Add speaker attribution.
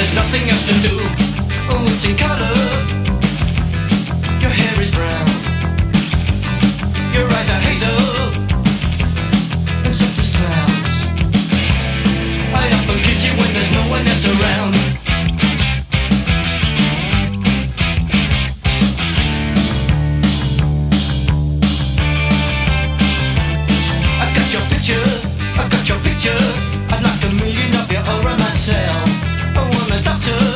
Speaker 1: there's nothing else to do. Oh, it's in color. Your hair is brown. Your eyes are hazel and clouds. I kiss you when there's no one else around.